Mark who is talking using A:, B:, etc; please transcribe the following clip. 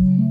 A: Mm-hmm.